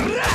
Arrgh!